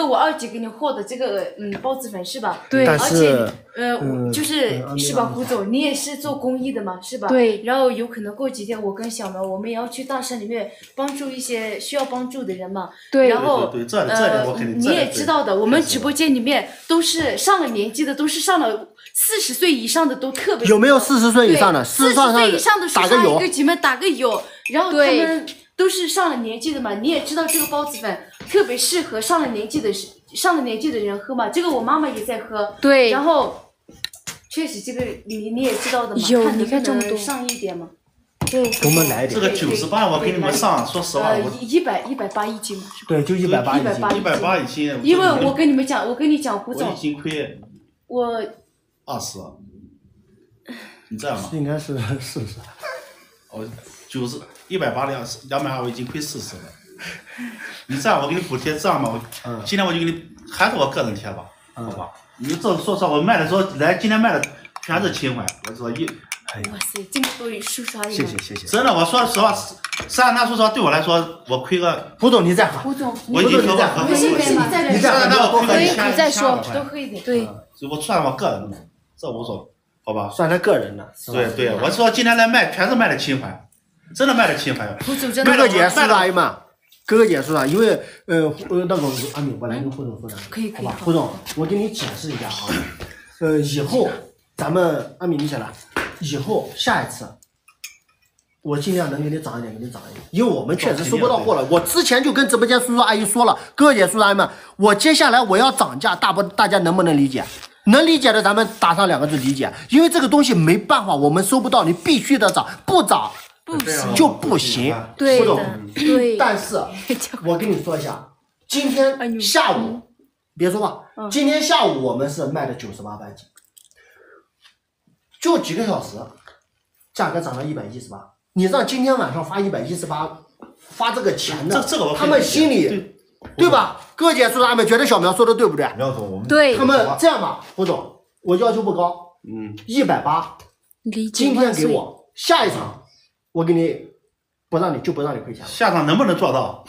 个我二姐给你货的这个嗯孢子粉是吧？对而且呃，嗯就是嗯是吧，胡总，你也是做公益的嘛，是吧？对然后有可能过几天我跟小苗，我们也要去大山里面帮助一些需要帮助的人嘛。对然后呃，你也知道的，我们直播间里面都是上了年纪的，都是上了四十岁以上的都特别有没有四十岁以上的？四十岁以上的叔叔阿姨打个有。跟姐妹打个有，然后他们都是上了年纪的嘛，你也知道这个孢子粉特别适合上了年纪的上了年纪的人喝嘛，这个我妈妈也在喝，对。然后确实这个你你也知道的嘛，有看能不你看这么多。能上一点嘛，对，给我们来一这。个九十八，我给你们上，说实话，呃我一一百一百八一斤嘛，对，就一百八一斤。180一百八一斤，因为我跟你们讲，我跟你讲，胡总我一，斤亏我二十，你这样吧，应该是四十。我九十一百八两两百二，我已经亏四十了。你这样，我给你补贴，这样吧，我嗯今天我就给你，还是我个人贴吧，好吧？你这说实话，我卖的时候来，今天卖的全是情怀，我说一，哇塞，这么多叔叔阿姨，谢谢谢谢。真的，我说实话，三十那说实话，对我来说，我亏个，胡总，你再喝。胡总，我已经喝过喝不是不是，你再来你再三十那我亏个一千你再说多喝一点。对，我算我个人的，这无所谓，好吧？算他个人的。对对，我说今天来卖，全是卖的情怀，真的卖的情怀。胡总真的哥哥姐、叔叔阿姨们，哥哥姐、叔叔阿姨，因为呃呃那个阿敏，我来跟胡总说两句，可以可以吧？胡总，我给你解释一下啊，呃，以后咱们阿敏你想了，以后下一次。我尽量能给你涨一点，给你涨一点，因为我们确实收不到货了。我之前就跟直播间叔叔阿姨说了，哥哥姐、叔叔阿姨们，我接下来我要涨价，大不大家能不能理解？能理解的咱们打上两个字理解，因为这个东西没办法，我们收不到，你必须得涨，不涨不行，就不行。对胡总的，对，但是 我跟你说一下，今哎天下午，别说话，嗯今天下午我们是卖的九十八块钱，就几个小时，价格涨到一百一十八。你让今天晚上发一百一十八，发这个钱的，他们心里对对吧？哥姐说他们觉得小苗说的对不对？苗总，我们对他们这样吧，胡总，我要求不高，嗯，一百八，今天。给我，下一场我给你不让你就不让你亏钱了。下场能不能做到？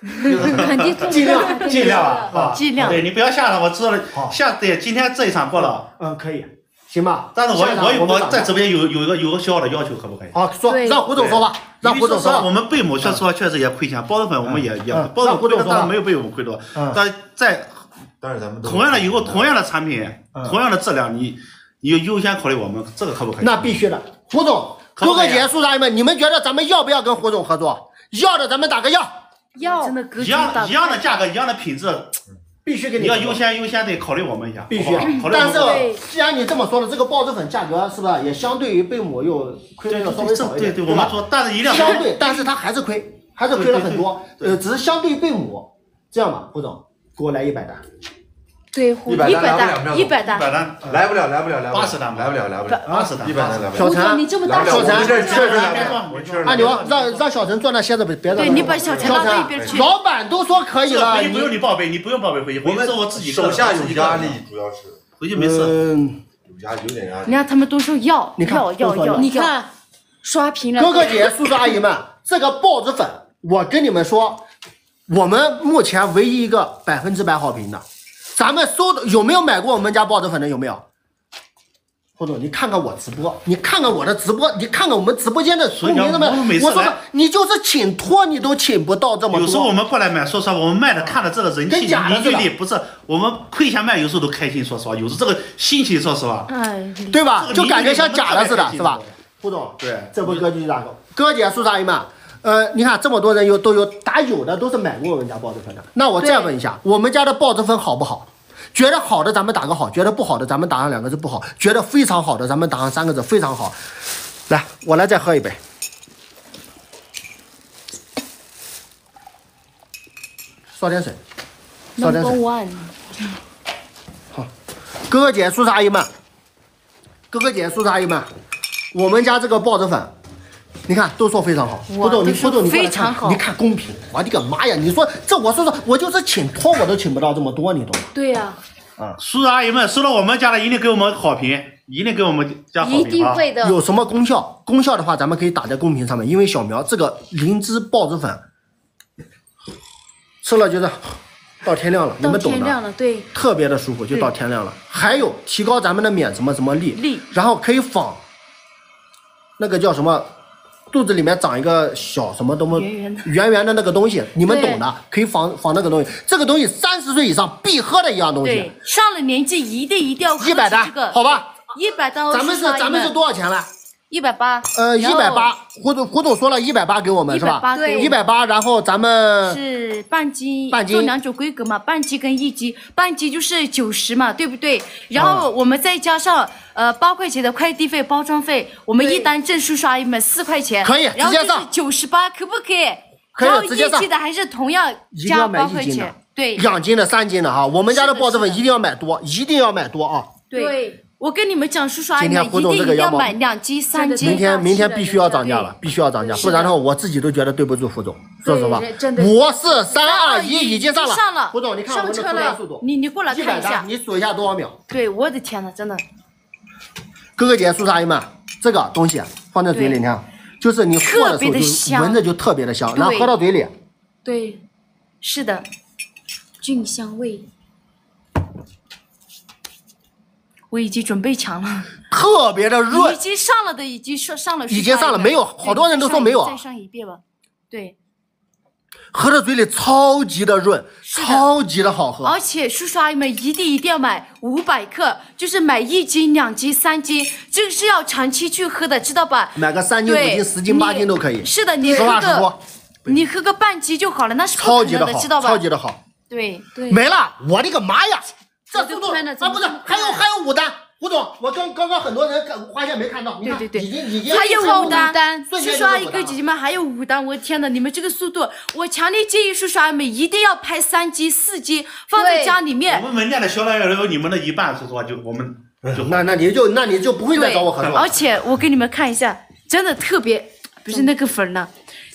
肯定做尽量 尽量啊，啊尽量对你不要下场，我知道了好。下对，今天这一场过了，嗯，可以，行吧？但是我我我在直播间有有一个有个小小的要求，可不可以？好说，让胡总说吧，让胡总说，我说。们贝母说实话确实也亏钱，包子粉我们也也嗯包子让胡总说粉亏的，当然没有贝母亏多嗯，但在但是咱们同样的以后同样的产品嗯，同样的质量，你你优先考虑我们，这个可不可以？那必须的，胡总，可不可以啊哥哥姐、叔叔阿姨们，你们觉得咱们要不要跟胡总合作？要的咱们打个要，要。真的格一样一样的价格，一样的品质，必须给你你要优先优先得考虑我们一下，必须。好不好？考虑我但们对。是既然你这么说了，这个孢子粉价格是不是也相对于贝母又亏的要稍微少一点，对对，吧？我们说，但是一定要相对，但是它还是亏，还是亏了很多。对对对呃，只是相对于贝母，这样吧，胡总，给我来一百单。对一百一百单一百单。来不了，来不了，来不了，八十单吧来不了，来不了，八十单，一百单来不了，小胡总，你陈，这么大来不了，我小陈确实来别不了，说我确实阿牛。让让小陈坐那歇着，别别让对你把小陈拉到一边去。老板都说可以了，你不用你报备，你不用报备回去，我们是我自己手下有压力主要是回去没事。嗯，有压有点压力你。看他们都说要，你看要要要你看，刷屏了。哥哥姐、叔叔阿姨们，这个豹子粉，我跟你们说，我们目前唯一一个百分之百好评的，咱们收的有没有买过我们家豹子粉的？有没有？胡总，你看看我直播，你看看我的直播，你看看我们直播间的所以讲公屏上面我说你就是请托你都请不到这么多。有时候我们过来买，说实话，我们卖的看的这个人气凝聚力，不是我们亏钱卖，有时候都开心。说实话，有时候这个心情，说实话，哎，对吧这？个就感觉像假的似的，是吧？胡总，对这不格局大够。哥姐、叔叔阿姨们，呃，你看这么多人有都有打有的都是买过我们家豹子粉的。那我再问一下，我们家的豹子粉好不好？觉得好的咱们打个好，觉得不好的咱们打上两个字不好，觉得非常好的咱们打上三个字非常好。来，我来再喝一杯。烧点水，烧点水。one，哥哥姐、叔叔阿姨们，哥哥姐、叔叔阿姨们，我们家这个豹子粉，你看都说非常好。哇胡总，你都说胡总，你过来非常好看，你看公屏，我的个妈呀！你说这，我说说，我就是请托我都请不到这么多，你懂吗？对呀，叔叔阿姨们收到我们家的，一定给我们好评，一定给我们加好一评啊！定会的。有什么功效？功效的话，咱们可以打在公屏上面，因为小苗这个灵芝孢子粉吃了就是到天亮了，你们懂的。天亮了，对，特别的舒服，就到天亮了。还有提高咱们的免什么什么力，力然后可以仿那个叫什么，肚子里面长一个小什么东西，圆圆的那个东西，你们懂的，可以防防那个东西。这个东西三十岁以上必喝的一样东西，，上了年纪一定一定要喝一百单这个，，好吧？一百单哦，咱们是咱们是多少钱了？一百八，呃，一百八，胡总胡总说了一百八给我们是吧？180给我们一百八，然后咱们是半斤，半斤做两种规格嘛，半斤跟一斤，半斤就是九十嘛，对不对？然啊后我们再加上呃八块钱的快递费、包装费，我们一单证书刷一门四块钱，可以然后就是直接上九十八，可不可以？可以然后直接上一斤的还是同样加八块钱，，对两斤的、三斤的哈。我们家的是的是的豹子粉一定要买多，一定要买多啊！对。我跟你们讲，叔叔阿姨们一今天胡总定一定要这个羊毛买两斤、三斤。明天明天必须要涨价了，必须要涨价，不然的的话我自己都觉得对不住胡总。说实话真，的五四三二一已经上了，上了胡总，你看我们的上车了出单速度，你你过来看一下，你数一下多少秒？对，我的天呐，真的，哥哥姐姐、叔叔阿姨们，这个东西放在嘴里，你看，就是你喝的时候就闻着就特别的香，然后喝到嘴里，对，是的，菌香味，我已经准备抢了。特别的润已。经上了的，已经上上了，已经上了没有好多人都说没有啊再上一遍吧。对，喝到嘴里超级的润，的超级的好喝。而且叔叔阿姨们一定一定要买五百克，就是买一斤、两斤、三斤，这个是要长期去喝的，知道吧？买个三斤、五对，斤、十斤、八斤都可以。是的，你喝个你喝个半斤就好了，那是超级的好，知道吧？超级的好。对，对，没了，我的个妈呀！这速度啊，不是还有还有五单，胡总，我刚刚刚很多人看发现没看到，你看对对对已经已经还有五单单瞬间叔叔阿姨、就是五单了哥姐姐们还有五单，我的天呐，你们这个速度，我强烈建议叔叔阿姨们一定要拍三斤、四斤，放在家里面。我们门店的销量要有你们的一半，说实话，就我们 就那那你就那你就不会再找我合作了而。且我给你们看一下，真的特别，不是那个粉呢，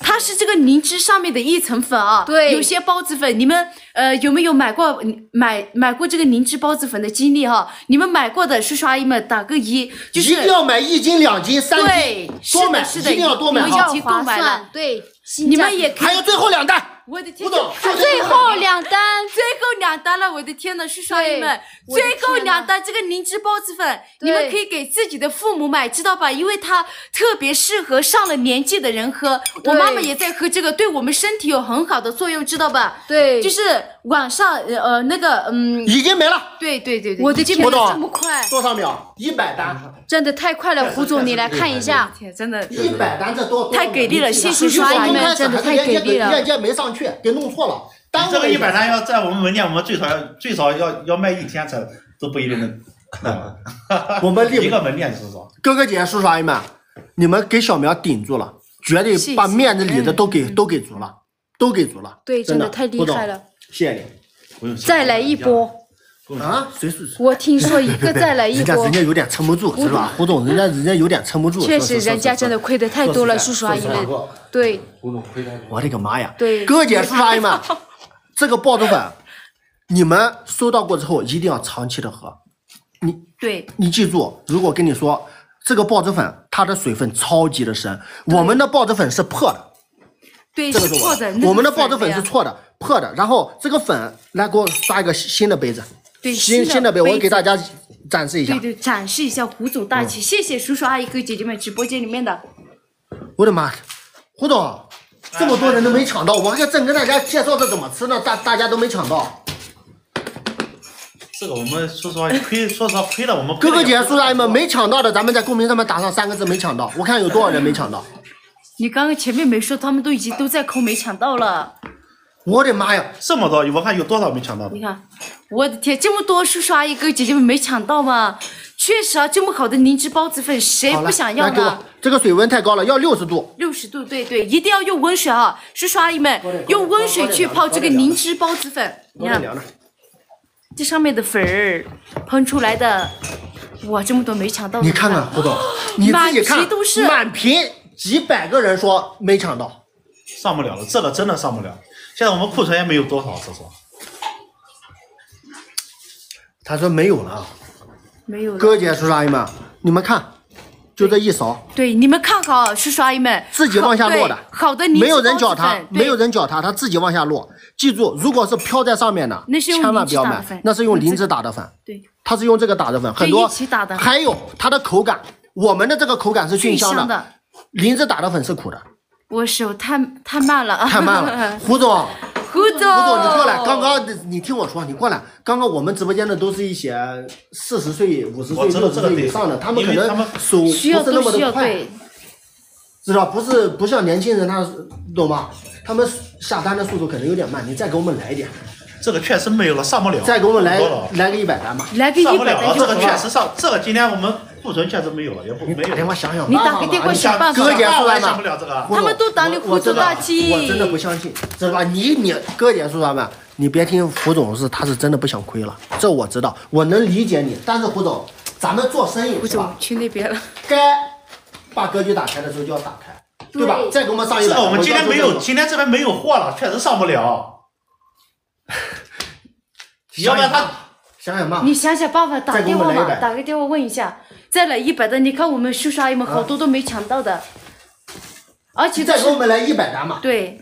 它是这个灵芝上面的一层粉啊。对有些包子粉，你们呃有没有买过买买过这个灵芝包子粉的经历哈？你们买过的叔叔阿姨们打个一，就是一定要买一斤、两斤、三对斤，多买，是的是的一定要多买你们要哈。已经购划买了算，对，你们也可以还有最后两单，我的天，最后两单，最后两单了，我的天呐，叔叔阿姨们，最后两单这个灵芝孢子粉，你们可以给自己的父母买，知道吧？因为它特别适合上了年纪的人喝。我妈妈也在喝这个，对我们身体有很好的作用，知道吧？对，就是晚上呃呃那个嗯，已经没了，对对对对，我的天这么快，多少秒？一百单，真的太快了，胡总，你来看一下，真的一百单这多太给力了谢谢叔叔阿姨们真的太给力了链接没上去，给弄错了，耽误这个一百单要在我们门店，我们最少要最少要要卖一天才都不一定能。我们立一个门店是少，哥哥姐姐、叔叔阿姨们，你们给小苗顶住了，绝对把面子里的都给都给足了，都给足了。对，真的的太厉胡总害了，谢谢你不用谢再来一波，啊！谁说？我听说一个再来一波人家人，家有点撑不住，是吧？胡总，人家人家有点撑不住。确实说实人家真的。亏的太多了，叔叔阿姨们，对胡总亏太多我的个妈呀！对哥哥姐、叔叔阿姨们，这个爆珠粉，你们收到过之后一定要长期的喝。你对你记住，如果跟你说这个爆汁粉，它的水分超级的深，我们的爆汁粉是破的，对这个是我是错的，我们的爆汁粉是错的，破的。然后这个粉来给我刷一个新的杯子，对新新的的杯，我给大家展示一下对。对，展示一下胡总大气，谢谢叔叔阿姨哥姐姐们直播间里面的。我的妈，胡总，这么多人都没抢到，我还正跟大家介绍这怎么吃呢，大大家都没抢到。这个我们说实话亏，说实话亏了我们。哥哥姐姐、叔叔阿姨们没抢到的，咱们在公屏上面打上三个字“没抢到”，我看有多少人没抢到。你刚刚前面没说，他们都已经都在扣，没抢到了。我的妈呀！这么多，我看有多少没抢到的你？看，我的天，这么多叔叔阿姨哥姐姐们没抢到吗？确实啊，这么好的灵芝孢子粉，谁，不想要来给我呢？，这个水温太高了，要六十度。六十度，对对，一定要用温水啊！叔叔阿姨们用温水去泡这个灵芝孢子粉，你看。这上面的粉儿喷出来的，哇，这么多没抢到的，你看看胡总，你自己看满屏都是，满屏几百个人说没抢到，上不了了，这个真的上不了。现在我们库存也没有多少，说实话。他说没有了。没有了。哥姐、叔叔阿姨们，你们看，就这一勺，对，你们看好，叔叔阿姨们，自己往下落的好好的灵芝没有人搅它没有人搅它，它自己往下落。记住，如果是飘在上面的，那是用千万不要买那是用灵芝打的粉。对，它是用这个打的粉，很多一起打的还有它的口感，我们的这个口感是巨熏香香的。灵芝打的粉是苦的，我手太太慢了，太慢了。胡总，胡总，胡总，你过来，刚刚你听我说，你过来。刚刚我们直播间的都是一些四十岁、五十岁、六十岁以上的，他们可能手需要不是那么的快，知道不是不像年轻人，他懂吗？他们下单的速度可能有点慢，你再给我们来一点，这个确实没有了，上不了。再给我们来来个一百单吧。来个上不了了，一百单就这个。确实上，这个今天我们库存确实没有了，也不没有你打电。话想想你办法嘛打个电话想办法。他们都当你我胡总我真的大气我真的不相信，知道吧？你你哥姐说啥们？你别听胡总是，他是真的不想亏了，这我知道，我能理解你。但是胡总，咱们做生意胡总是吧？去那边了，该把格局打开的时候就要打开，对吧？对再给我们上一百。这个我们今天没有，今天这边没有货了，确实上不了。要不然他想想办法你，想想办法打电话嘛，打个电话问一下，再来一百单，你看我们叔叔阿姨们好多都没抢到的，而且都是再给我们来一百单嘛。对，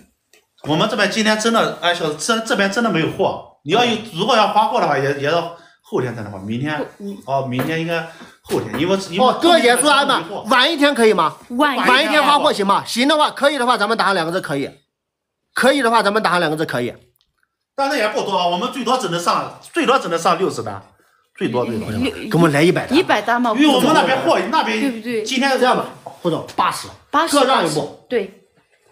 我们这边今天真的，哎，小这这边真的没有货。你要有，如果要发货的话，也也要后天才能发。明天哦，明天应该后天，因为因为哦，哥姐说啥没们？晚一天可以吗？晚晚一天发货行吗？行的话，可以的话，咱们打上两个字可以。可以的话，咱们打上两个字可以。但是也不多，我们最多只能上，最多只能上六十单，最多最多。给我们来一百单。一百单嘛，因为我们那边货那边对不对？今天是这样吧，胡总八十，八十各让一步，，对，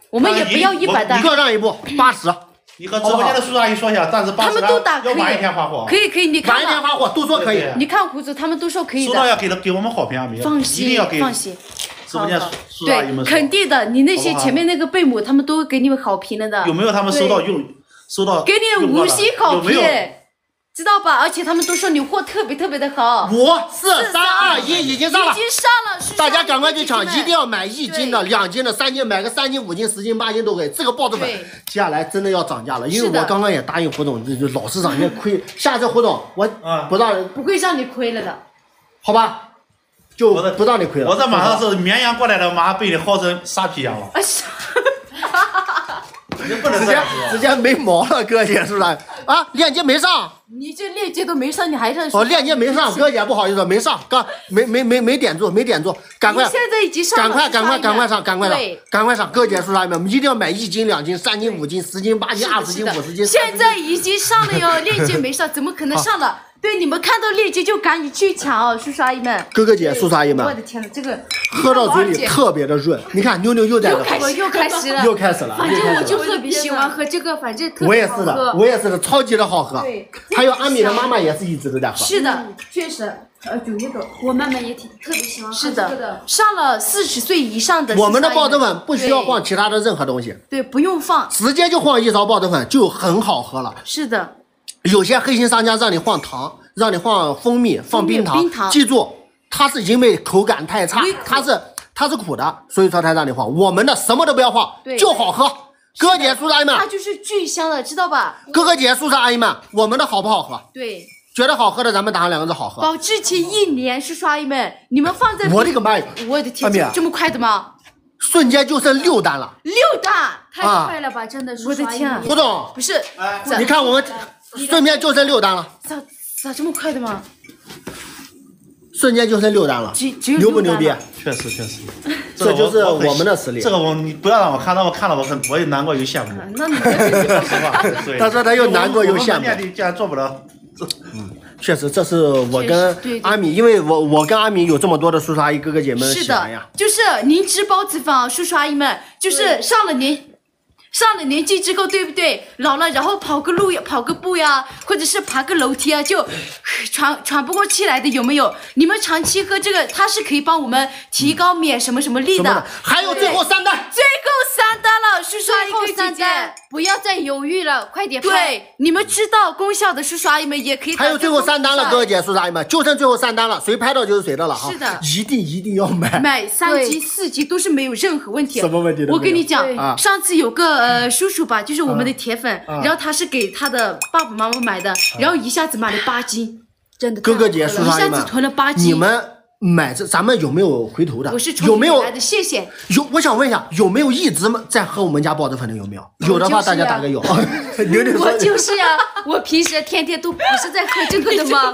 我们也不要一百单，各让一步，八十。你和直播间的叔叔阿姨说一下，暂时八十单他们都打可以要晚一天发货。可以可以，你看嘛，晚一天发货都说可以。你看胡子他们都说可以的，收到要给他给我们好评啊，没有？放一定要给心放心，直播间好好叔叔阿姨们说对，肯定的，你那些前面那个贝母他们都会给你们好评了的有，没有他们收到用收到给你五星好评有没有？，知道吧？而且他们都说你货特别特别的好，五四三二一，已经上了已。经上了，是大家赶快去抢，一定要买一斤的、两斤的、三斤，买个三斤、五斤、十斤、八斤都可以。这个豹子粉接下来真的要涨价了，因为我刚刚也答应胡总，就就老是涨价亏。下次胡总我啊不让，不会让你亏了的。好吧，就我不让你亏了。我这马上是绵羊过来的，马上被你薅成沙皮羊了，不能直接。直接没毛了，哥姐是不是？啊，链接没上，你这链接都没上，你还上哦，链接没上，哥姐不好意思，没上，哥没没没没点住，没点住，赶快现在已经上了，赶快赶快赶快上，赶快上，赶快上！哥姐叔叔阿姨们，一定要买一斤、两斤、三斤、五斤、十斤、八斤、二十斤、五十斤。现在已经上了哟，链接没上，怎么可能上了？对，你们看到链接就赶紧去抢哦，叔叔阿姨们。哥哥姐、叔叔阿姨们我的，天呐，这个喝到嘴里特别的润。你看妞妞又在这儿，又开始又开始了，又开始了，反正我。就特别喜欢喝这个，反正特我也是的，我也是的，超级的好喝对。还有阿米的妈妈也是一直都在喝。是的，确实，呃，九月的，我妈妈也挺特别喜欢喝是这个的，上了四十岁以上的，我们的豹子粉不需要放其他的任何东西，对，不用放，直接就放一勺豹子粉就很好喝了。是的，有些黑心商家让你放糖，让你放蜂蜜、放冰糖，冰糖记住，它是因为口感太差，它是它是苦的，所以说才让你放。我们的什么都不要放，就好喝。哥哥姐、叔叔阿姨们，它就是巨香的，知道吧？哥哥姐、叔叔阿姨们，我们的好不好喝？对，觉得好喝的，咱们打上两个字好喝。保质期一年，叔叔阿姨们，你们放在我的个妈呀！我的天啊，这么快的吗？瞬间就剩六单了。六单，太啊快了吧，真的是。我的天啊胡总，不是，你看我们瞬间就剩六单了，咋咋这么快的吗？瞬间就剩六单了只只，有牛不牛逼？确实确实，这就是我们的实力这个我你不要让我看，让我看了我很我也难过又羡慕。那你说实话？他说他又难过又羡慕我们店里竟然做不了，确实，这是我跟阿米，因为我我跟阿米有这么多的叔叔阿姨哥哥姐妹们是喜欢呀的。，就是您吃包子粉啊，叔叔阿姨们，就是上了年。上了年纪之后，对不对？老了，然后跑个路呀，跑个步呀，或者是爬个楼梯啊，就 喘喘不过气来的，有没有？你们长期喝这个，它是可以帮我们提高免什么什么力的。还有最后三单，最后三单了，叔叔阿姨最后跟姐姐三单。，不要再犹豫了，快点拍。对，你们知道功效的叔叔阿姨们也可以。还有最后三单了，哥哥姐、叔叔阿姨们，就剩最后三单了，谁拍到就是谁的了哈。是的一定一定要买。买三对级、四级都是没有任何问题。什么问题都没有我跟你讲，啊上次有个呃叔叔吧，就是我们的铁粉，啊然后他是给他的爸爸妈妈买的，然后一下子买了八斤，真的哥哥姐、一下子囤了八，斤你们买这，咱们有没有回头的？我是有没有来的，谢谢。有？我想问一下，有没有一直在喝我们家包子粉的？有没有？有的话，大家打个有。牛牛我就是呀，我平时天天都不是在喝这个的吗？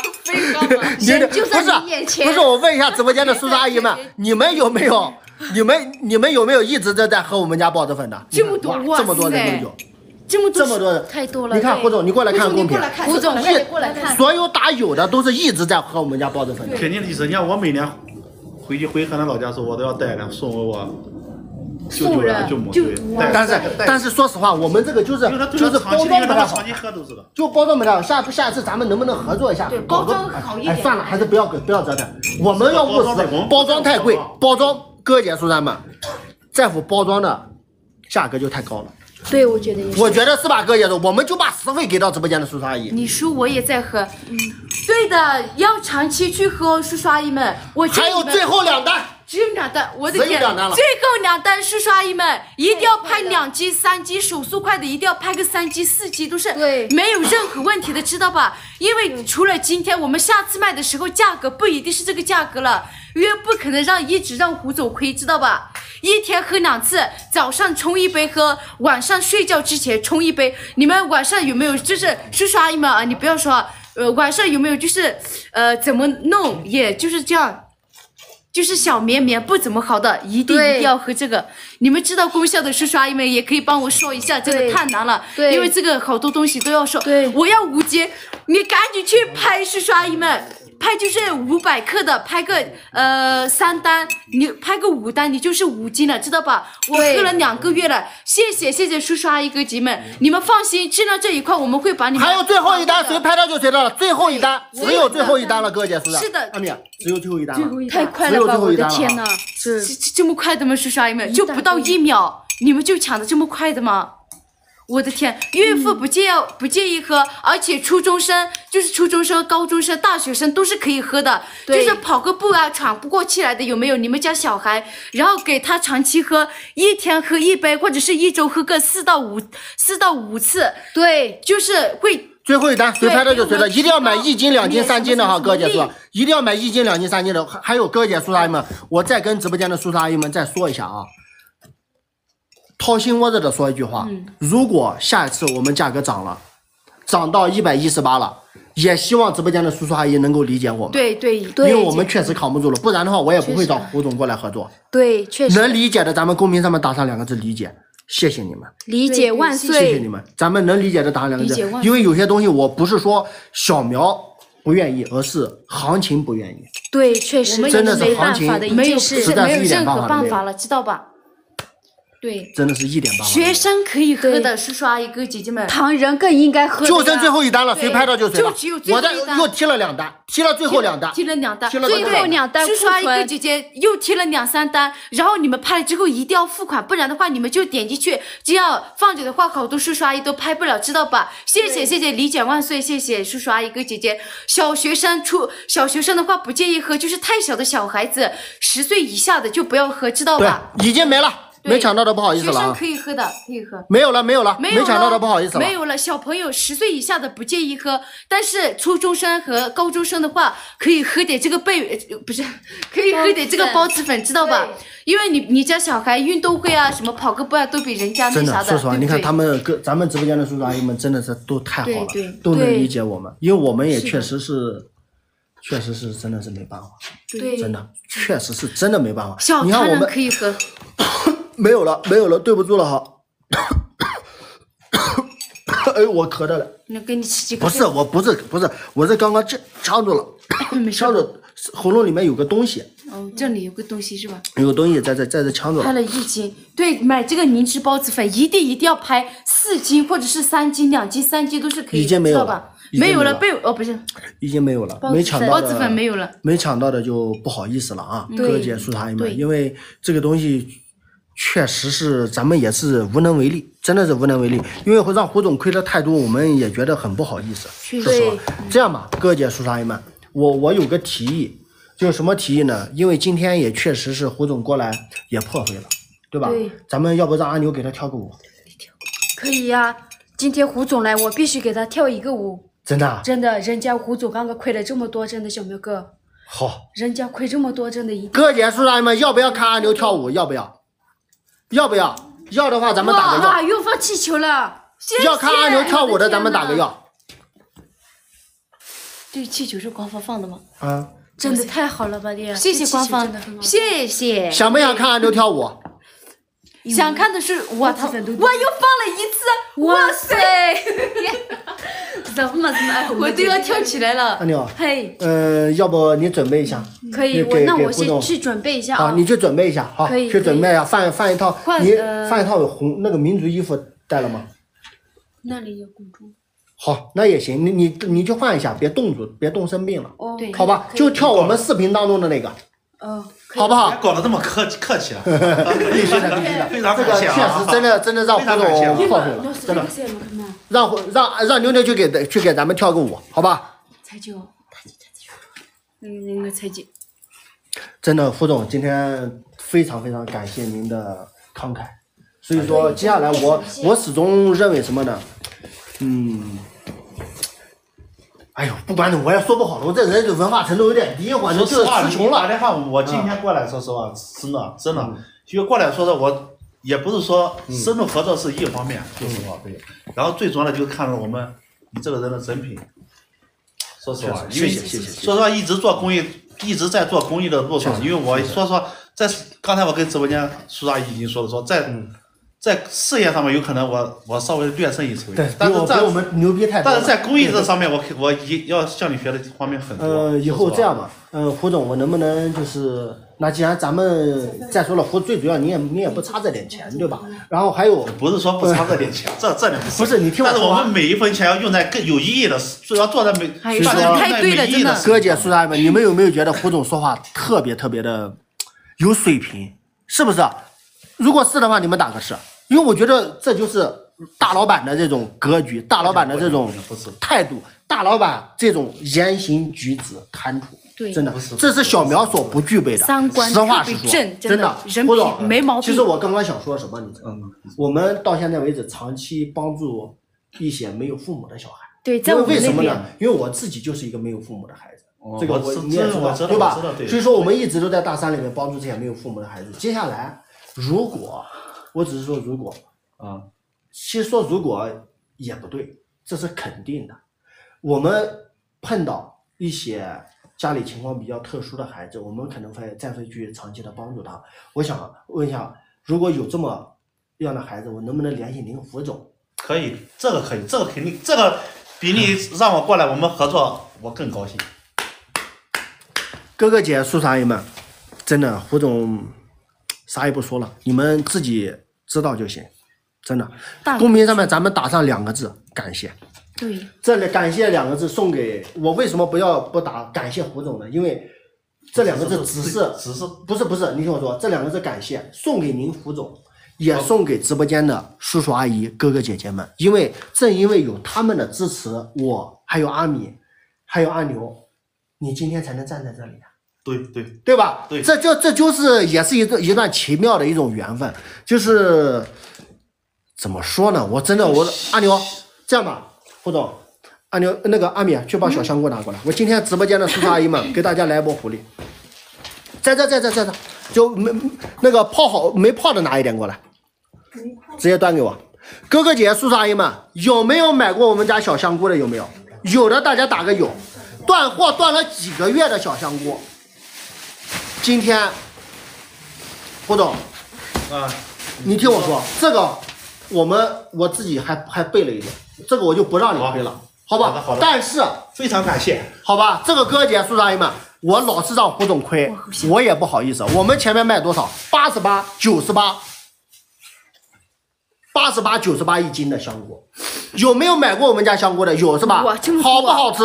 牛牛就在不是你眼前不是，我问一下直播间的叔叔阿姨们，你们有没有？你们你们有没有一直在在喝我们家包子粉的？这么多这么多人塞都有，这么多这么多人太多了。你看胡总，你过来看公屏。胡总，一过来看。所有打有的都是一直在喝我们家包子粉的。肯定的意思。你看我每年回去回河南老家的时候，我都要带两送给我舅舅呀、舅母对，但是但是说实话，我们这个就是就是包装不太好。就包装不太好。下下次咱们能不能合作一下？对搞个包装好一点哎，算了，还是不要不要折腾。我们要务实包装太贵，包装哥姐叔咱们，在乎包装的价格就太高了。对，我觉得也是。我觉得是吧，哥姐叔，我们就把实惠给到直播间的叔叔阿姨。你叔我也在喝，嗯，对的，要长期去喝，叔叔阿姨们，我还有最后两单，只有两单，我的天，最后两单，叔叔阿姨们一定要拍两击、三击，手速快的一定要拍个三击、四击，都是没有任何问题的，知道吧？因为除了今天，我们下次卖的时候价格不一定是这个价格了，因为不可能让一直让胡总亏，知道吧？一天喝两次，早上冲一杯喝，晚上睡觉之前冲一杯。你们晚上有没有就是叔叔阿姨们啊？你不要说啊，呃，晚上有没有就是呃怎么弄，也就是这样。就是小绵绵不怎么好的，一定一定要喝这个。你们知道功效的叔叔阿姨们也可以帮我说一下，真的太难了。对因为这个好多东西都要说。对我要五斤，你赶紧去拍叔叔阿姨们，拍就是五百克的，拍个呃三单，你拍个五单，你就是五斤了，知道吧？我对喝了两个月了，谢谢谢谢叔叔阿姨哥姐们，你们放心，质量这一块我们会把你们还有最后一单，谁拍到就谁的了。最后一单，只有最后一单了，哥姐叔的。是的阿米，只有最后一单了。太快了吧！我的天呐，这这这么快的吗？叔叔阿姨们，就不到一秒，你们就抢的这么快的吗？我的天，孕妇不介意、不介意喝，而且初中生就是初中生、高中生、大学生都是可以喝的，就是跑个步啊、喘不过气来的有没有？你们家小孩，然后给他长期喝，一天喝一杯，或者是一周喝个四到五四到五次，对，就是会。最后一单，谁拍到就谁的，一定要买一斤、两斤、三斤的哈，什么什么哥姐叔，一定要买一斤、两斤、三斤的。还还有哥姐叔叔阿姨们，我再跟直播间的叔叔阿姨们再说一下啊，掏心窝子的说一句话，嗯如果下一次我们价格涨了，涨到一百一十八了，也希望直播间的叔叔阿姨能够理解我们，对对对因为我们确实扛不住了，不然的话我也不会找胡总过来合作。对，确实能理解的，咱们公屏上面打上两个字“理解”，谢谢你们。理解万岁谢谢你。们，咱们能理解的打两个字因为有些东西我不是说小苗不愿意，而是行情不愿意。对，确实真的是行情没有。实在是任办法都没有何办法了，知道吧？对，真的是一点办法都没有。学生可以喝的，叔叔阿姨哥姐姐们。唐人更应该喝。就剩最后一单了，谁拍到就谁就只有。最后我再一单又踢了两单，踢了最后两单。踢了两单，最后两单叔叔阿姨哥姐姐又踢了两三单，然后你们拍了之后一定要付款，不然的话你们就点进去，这样放着的话，好多叔叔阿姨都拍不了，知道吧？谢谢谢谢，理解万岁，谢谢叔叔阿姨哥姐姐。小学生初小学生的话不建议喝，就是太小的小孩子，十岁以下的就不要喝，知道吧？，已经没了，对没抢到的不好意思学生了啊。可以喝的，可以喝。没有了，没有了，没有抢到的了不好意思了。没有了，小朋友十岁以下的不建议喝，但是初中生和高中生的话，可以喝点这个贝，呃不是，可以喝点这个孢子粉，知道吧？因为你你家小孩运动会啊，什么跑个步啊，都比人家那真的，啥的，说实话，你看他们跟咱们直播间的叔叔阿姨们真的是都太好了都能理解我们，因为我们也确实是，确实是真的是没办法，对真的确实是真的没办法。小他人你看我们可以喝，没有了，没有了，对不住了哈。哎，我咳的了，那给你吃几个。不是，我不是不是，我是刚刚呛呛住了，没呛住喉咙里面有个东西，哦，这里有个东西是吧？有个东西在这在这呛住了。拍了一斤，对，买这个凝脂包子粉一定一定要拍四斤或者是三斤、两斤、三斤都是可以，已经没吧？没有了。被哦不是，已经没有了，没抢到包子粉没有了。没抢到的就不好意思了啊，对哥姐、叔叔阿姨们，因为这个东西确实是咱们也是无能为力，真的是无能为力，因为会让胡总亏的太多，我们也觉得很不好意思。确说实话，这样吧，哥姐、叔叔阿姨们，我我有个提议，就是什么提议呢？因为今天也确实是胡总过来也破费了，对吧？对咱们要不让阿牛给他跳个舞？可以呀、今天胡总来，我必须给他跳一个舞。真的啊？真的，人家胡总刚刚亏了这么多，真的小苗哥，好，人家亏这么多，真的一哥姐叔叔阿姨们要不要看阿牛跳舞？要不要？要不要？要的话咱们打个哇，要。又放气球了，谢谢要看阿牛跳舞的，咱们打个。要。这个气球是官方放的吗？啊，真的太好了吧，爹！谢谢官方的谢谢。想不想看阿牛跳舞？想看的是我操，我又放了一次，哇塞！怎么怎么，我都要跳起来了阿。牛，嘿，呃，要不你准备一下？可以，我那我先去准备一下好，啊。你去准备一下，好，可以去准备一下，换换一套。你换一套红那个民族衣服带了吗？那里有公主。好，那也行，你你你去换一下，别冻住，别冻生病了，哦，对好吧？就跳我们视频当中的那个，哦，好不好？别？搞得这么客气客气啊！必须的，必须的，非常这个确感谢啊。实真的真的让胡非常感谢啊。总真的。让胡让让牛牛去给去给咱们跳个舞，好吧？彩姐，那个那个彩姐，真的，胡总今天非常非常感谢您的慷慨，所以说接下来我我始终认为什么呢？嗯，哎呦，不管怎么，我也说不好了，我这人就文化程度有点低，我就是说实话，词穷了。打电话，我今天过来，说实话，真的真的，就过来说的，我也不是说深度合作是一方面，说实话，对。然后最重要的就是看到我们你这个人的人品，说实话，谢谢谢谢说实话，一直做公益，一直在做公益的路上，因为我说实话，在刚才我跟直播间苏阿姨已经说了，说在在事业上面有可能我我稍微略胜一筹对，，但是在我比我们牛逼太多了。但是在公益这上面，我可我一要向你学的方面很多。呃，以后这样吧，呃，胡总，我能不能就是，那既然咱们再说了，胡最主要你也你也不差这点钱，对吧？然后还有不是说不差这点钱，这这点不是你听我说完但是我们每一分钱要用在更有意义的，主要做在每，哎在太对了意义的真的事哥姐、叔叔们，你们有没有觉得胡总说话特别特别的有水平？是不是？如果是的话，你们打个是，因为我觉得这就是大老板的这种格局，大老板的这种态度，大老板这种言行举止谈吐，对真的不是，这是小苗所不具备的。三观实话实说，特别正真真的人品没毛病其实我刚刚想说什么，你知道吗？嗯，我们到现在为止长期帮助一些没有父母的小孩。对，在因为我们那边为什么呢？因为我自己就是一个没有父母的孩子，这个我你也知道对吧所以说我们一直都在大山里面帮助这些没有父母的孩子。接下来，如果我只是说如果，啊，其实说如果也不对，这是肯定的。我们碰到一些家里情况比较特殊的孩子，我们可能会再会去长期的帮助他。我想问一下，如果有这么样的孩子，我能不能联系您胡总？可以，这个可以，这个肯定，这个比你让我过来我们合作，我更高兴。哥哥姐、叔叔阿姨们，真的胡总啥也不说了，你们自己知道就行，真的。公屏上面咱们打上两个字，感谢。对，这里感谢两个字送给我，为什么不要不打感谢胡总呢？因为这两个字只是只是不是不是，你听我说，这两个字感谢送给您胡总，也送给直播间的叔叔阿姨、哥哥姐姐们，因为正因为有他们的支持，我还有阿米，还有阿牛，你今天才能站在这里啊。对对，对吧？对这就这就是也是一段一段奇妙的一种缘分，就是怎么说呢？我真的我阿牛这样吧，胡总，阿牛那个阿米去把小香菇拿过来，我今天直播间的叔叔阿姨们给大家来一波福利，在这在这在这，就没那个泡好没泡的拿一点过来，直接端给我。哥哥姐姐、叔叔阿姨们，有没有买过我们家小香菇的？有没有？有的大家打个有。断货断了几个月的小香菇，今天，胡总，啊，你听我说，这个我们我自己还还备了一点，这个我就不让你亏了，好吧？好的好的但是，非常感谢。好吧，这个哥姐叔叔阿姨们，我老是让胡总亏，我也不好意思。我们前面卖多少？八十八、九十八，八十八、九十八一斤的香菇，有没有买过我们家香菇的？有是吧好不好吃？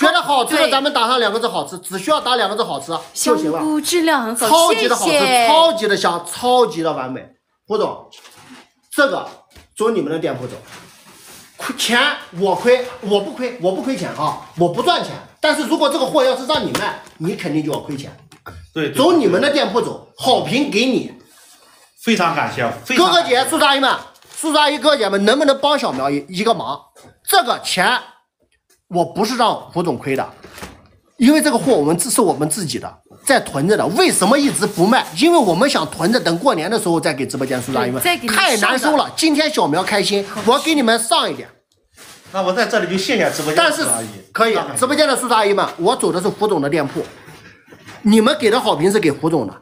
觉得好吃的咱们打上两个字好吃，只需要打两个字好吃就行了。菇质量很好，超级的好吃，谢谢超级的香，超级的完美。胡总，这个走你们的店铺走，亏钱我亏，我不亏，我不亏钱啊，我不赚钱。但是如果这个货要是让你卖，你肯定就要亏钱。对，对走你们的店铺走，好评给你。非常感谢，哥哥姐、叔叔阿姨们，叔叔阿姨、哥哥姐们，能不能帮小苗一一个忙？这个钱我不是让胡总亏的，因为这个货我们这是我们自己的，在囤着的。为什么一直不卖？因为我们想囤着，等过年的时候再给直播间叔叔阿姨们太难上收了，今天小苗开心，我给你们上一点。那我在这里就谢谢直播间但是的叔叔阿姨，可以，直播间的叔叔阿姨们，我走的是胡总的店铺，你们给的好评是给胡总的，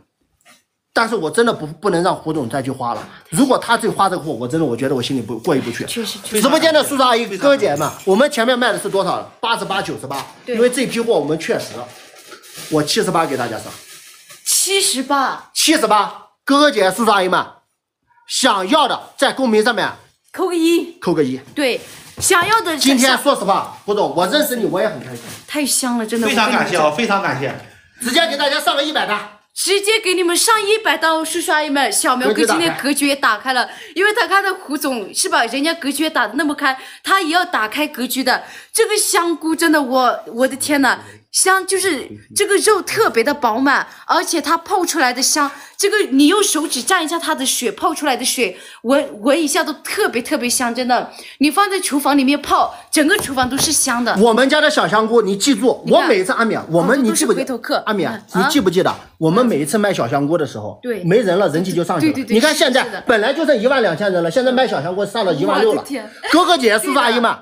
但是我真的不不能让胡总再去花了。如果他再花这个货，我真的我觉得我心里不过意不去。确实确实直播间的叔叔阿姨、哥哥姐姐们，我们前面卖的是多少？八十八、九十八。因为这批货我们确实，我七十八给大家上，七十八，七十八。哥哥姐姐、叔叔阿姨们，想要的在公屏上面扣个一。扣个一。对，想要的今天说实话，胡总，我认识你我也很开心，太香了，真的。非常感谢啊，非常感谢。直接给大家上个一百单。直接给你们上一百刀，叔叔阿姨们，小苗哥今天格局也打开了，因为他看到胡总是吧，人家格局也打的那么开，他也要打开格局的。这个香菇真的，我我的天呐，香就是这个肉特别的饱满，而且它泡出来的香，这个你用手指蘸一下它的血，泡出来的血，闻闻一下都特别特别香，真的。你放在厨房里面泡，整个厨房都是香的。我们家的小香菇，你记住，我每一次阿米啊，我们你记不记回头客阿米啊你，记不记得我们每一次卖小香菇的时候，对没人了，人气就上去了。对对对你看现在本来就剩一万两千人了，现在卖小香菇上了一万六了。哥哥姐姐、叔叔阿姨们，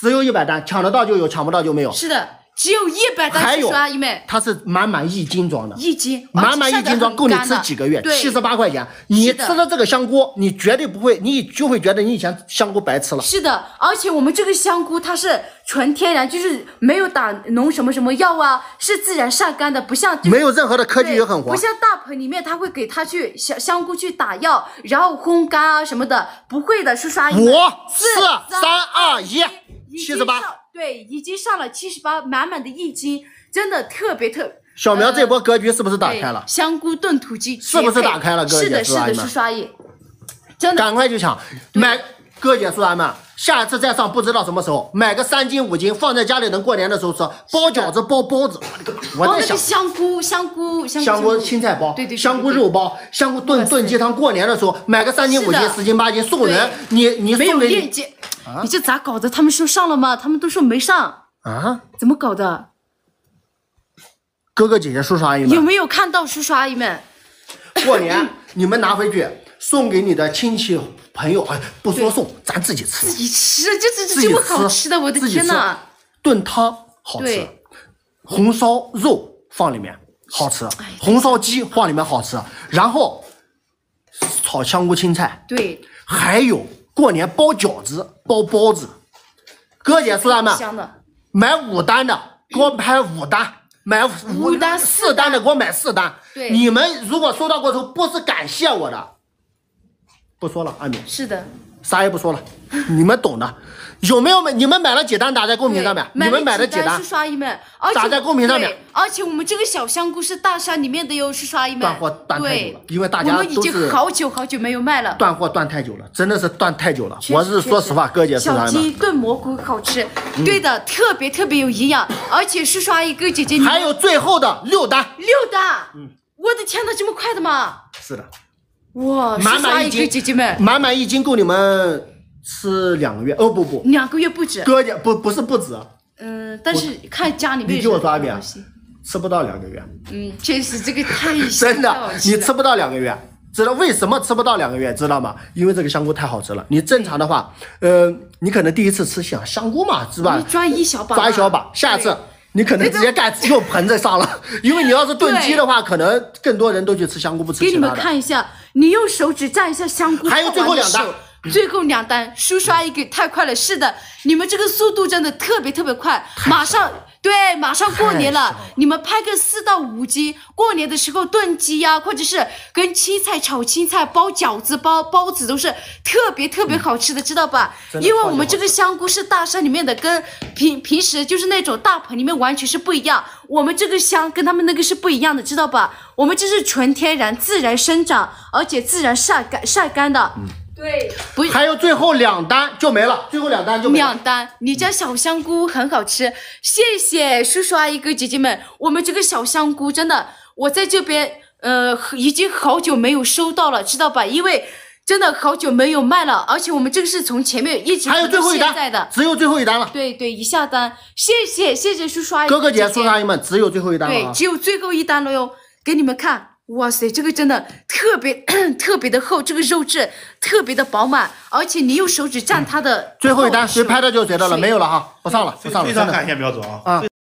只有一百单，抢得到就有，抢不到就没有。是的，只有一百单，叔叔阿姨们。它是满满一斤装的。一斤，满满一斤装够你吃几个月，对，七十八块钱。你吃了这个香菇，你绝对不会，你就会觉得你以前香菇白吃了。是的，而且我们这个香菇它是纯天然，就是没有打农什么什么药啊，是自然晒干的，不像没有任何的科技对也很黄不。像大棚里面他会给它去香香菇去打药，然后烘干啊什么的，不会的，叔叔阿姨们。五四四三二一，七十八。上，对，已经上了七十八，满满的一斤，真的特别特。小苗这波呃格局是不是打对开了？香菇炖土鸡是不是打开了各位是的，是的，姐叔阿姨们叔叔阿姨，真的赶快去抢，买哥姐叔阿姨们，下一次再上不知道什么时候，买个三斤五斤放在家里，等过年的时候吃，包饺子包包子。香菇，香菇，香菇，青菜包，对对对，香菇肉包，香菇炖炖鸡汤，过年的时候买个三斤五斤十斤八斤送人，你你没有送给你链接，你这咋搞的？他们说上了吗？他们都说没上，啊？怎么搞的？哥哥姐姐叔叔阿姨们，有没有看到叔叔阿姨们？过年你们拿回去送给你的亲戚朋友，哎，不说送，咱自己吃。自。己吃，这这自己这这么好吃吃的，我的自己吃天呐！炖汤好吃，红烧肉放里面好吃，红烧鸡放里面好吃，然后炒香菇青菜，对，还有过年包饺子、包包子。哥姐叔叔们，香的，买五单的给我拍五单，买五五单四单。的给我买四单。对。你们如果收到过之后不是感谢我的，不说了，阿敏，是的，啥也不说了，你们懂的。有没有买？你们买了几单打在公屏上面？你们买了几单？叔？叔阿姨们，打在公屏上面而且我们这个小香菇是大山里面的哟，叔叔阿姨们。断货断太久对了，因为大家我们已经好久好久没有卖了。断货断太久了，真的是断太久了。我是说实话，哥姐叔叔小阿姨们鸡炖蘑菇好吃，嗯对的，特别特别有营养，而且叔叔阿姨哥姐姐，还有最后的六单，六单，嗯我的天呐，这么快的吗？是的，哇，满满一斤，姐姐们，满满一斤够你们吃两个月。哦不不，两个月不止，哥姐不不是不止，嗯，但是看家里面你听我说阿炳什么东西吃不到两个月，嗯，确实这个太 真的你吃不到两个月。知道为什么吃不到两个月？知道吗？因为这个香菇太好吃了。你正常的话，呃，你可能第一次吃想香菇嘛，是吧你？抓一小把，抓一小把，下次你可能直接盖 用盆子上了，因为你要是炖鸡的话，可能更多人都去吃香菇，不吃给你们。看一下，你用手指蘸一下香菇，还有最后两单最后两单，叔叔阿姨给太快了，是的，你们这个速度真的特别特别快，马上对，马上过年了你们拍个四到五斤，过年的时候炖鸡呀、或者是跟青菜炒青菜、包饺子、包包子都是特别特别好吃的，知道吧？因为我们这个香菇是大山里面的，跟平平时就是那种大棚里面完全是不一样。我们这个香跟他们那个是不一样的，知道吧？我们这是纯天然、自然生长，而且自然晒干晒干的。对，不还有最后两单就没了，最后两单就没了。两单，你家小香菇很好吃，谢谢叔叔阿姨哥姐姐们，我们这个小香菇真的，我在这边呃已经好久没有收到了，知道吧？因为真的好久没有卖了，而且我们这个是从前面一直还有最后一到现在的，，只有最后一单了。对对，一下单，谢谢谢谢叔叔阿姨，哥哥姐、姐叔叔阿姨们，只有最后一单了对，啊！只有最后一单了哟，给你们看，哇塞，这个真的特别 特别的厚，这个肉质特别的饱满，而且你用手指蘸它的最后一单谁手拍的就谁得了，水没有了哈，不上了，不非上了，非常感谢苗总啊，啊